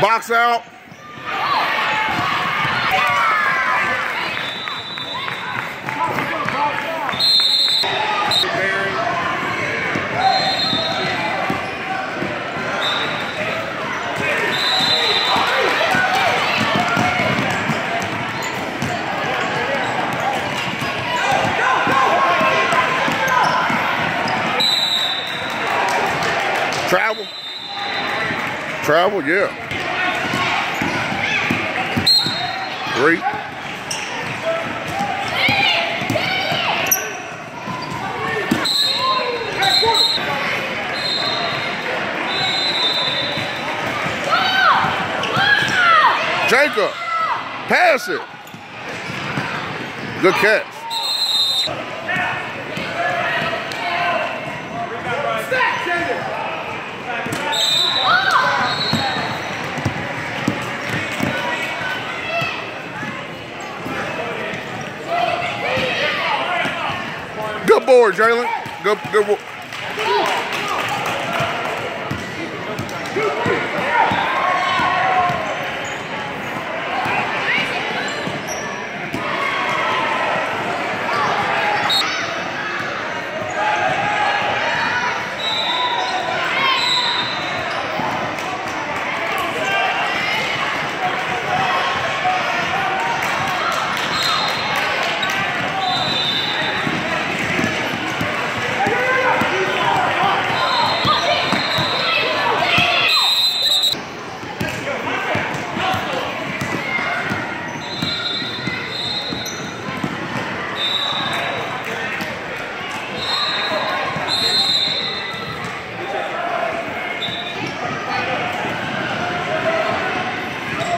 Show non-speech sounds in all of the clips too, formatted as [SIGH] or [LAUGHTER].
Box out. Travel. Travel, yeah. Three. Jacob, pass it. Good catch. Good board, Jalen. Good, good.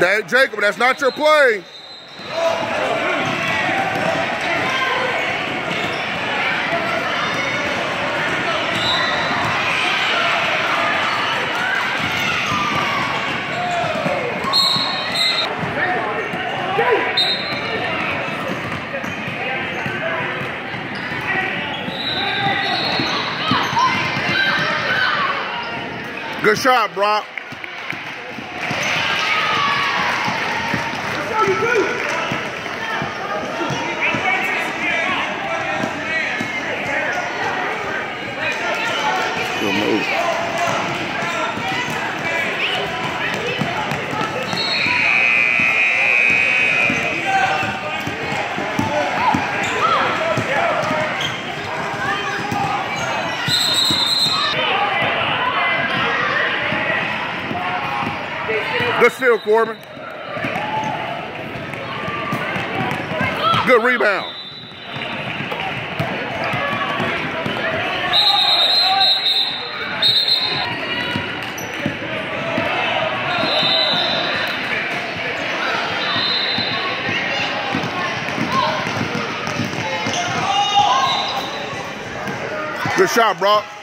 That, Jacob, that's not your play. Good shot, Brock. Good move. Good Corbin. Good rebound. Good shot, Brock.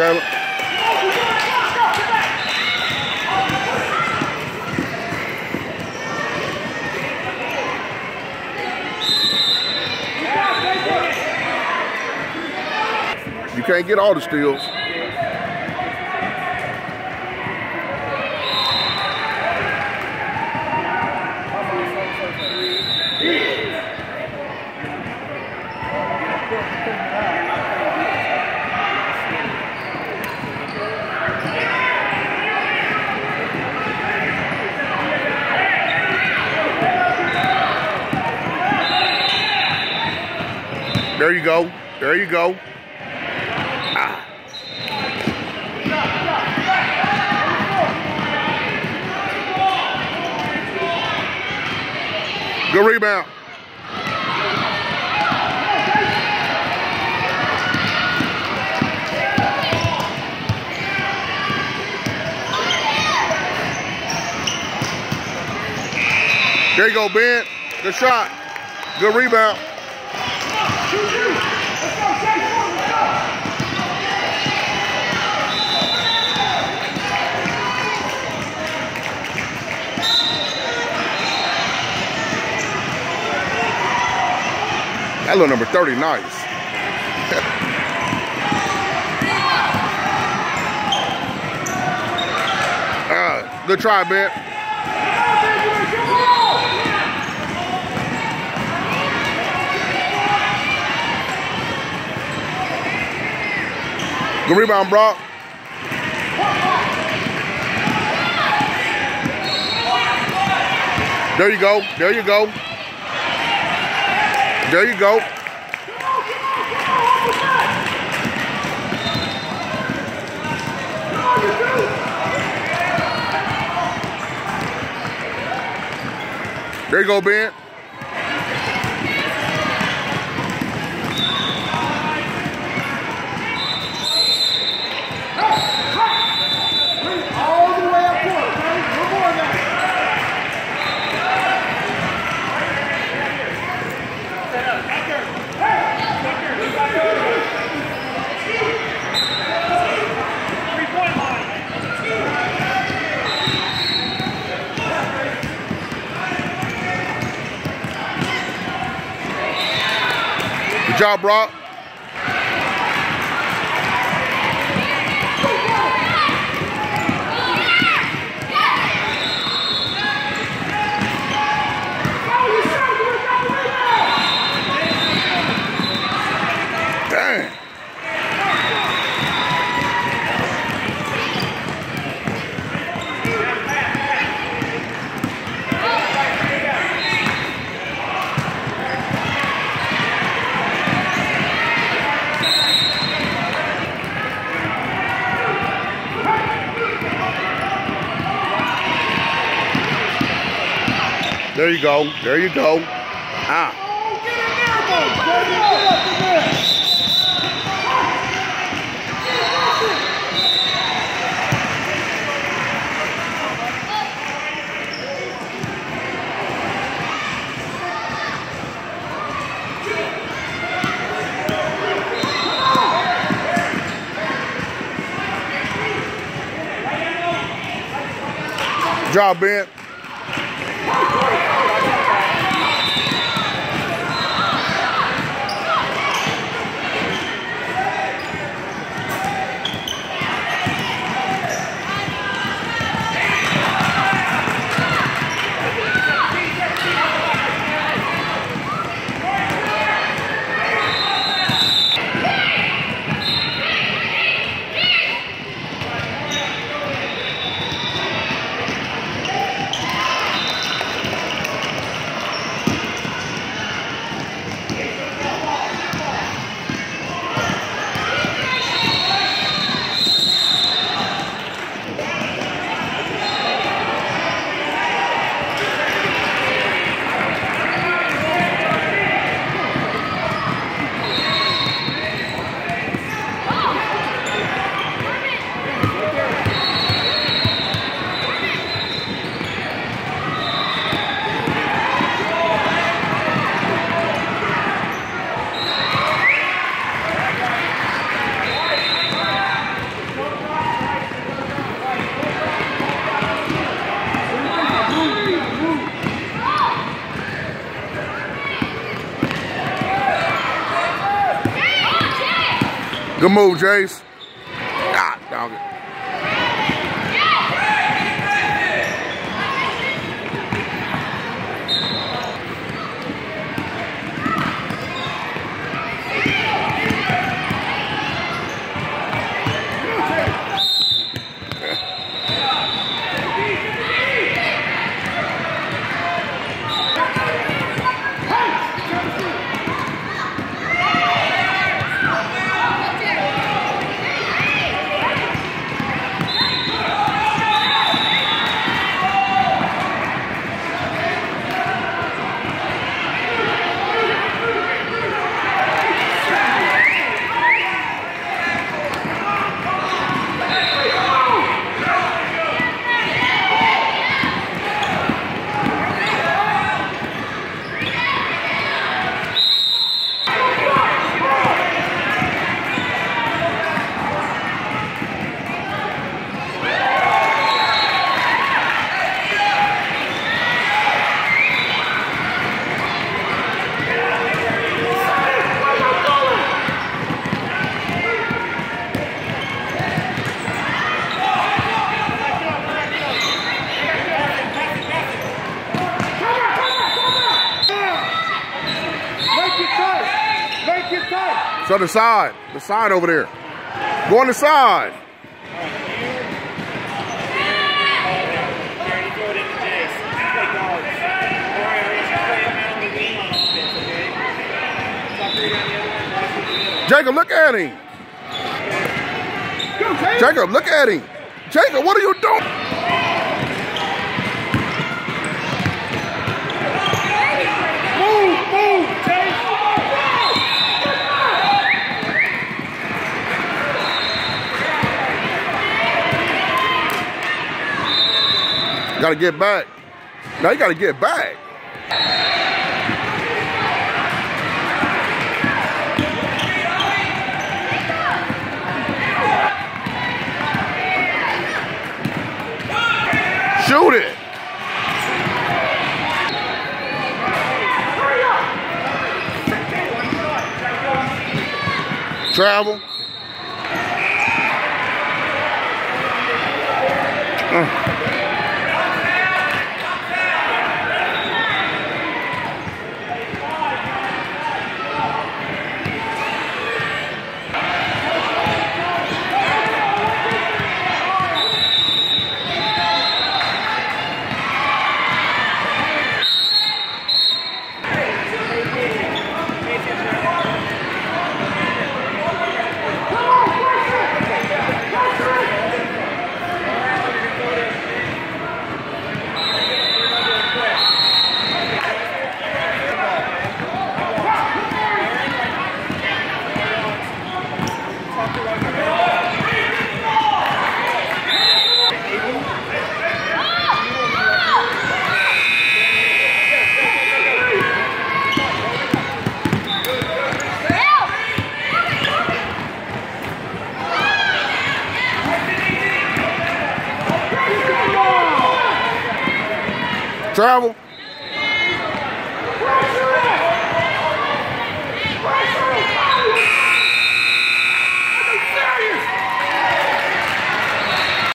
You can't get all the steals. There you go. There you go. Ah. Good rebound. There you go, Ben. Good shot. Good rebound. That little number 30, nice. [LAUGHS] uh, good try, Ben. Good rebound, Brock. There you go. There you go. There you go. There you go, Ben. Job, Brock. There you go. There you go. Ah. Job, Ben. Good move, Jace. So the side, the side over there. Go on the side. Jacob, look at him. Jacob, look at him. Jacob, what are you doing? Move, move, Gotta get back. Now you gotta get back. Shoot it. Travel. Uh. Travel.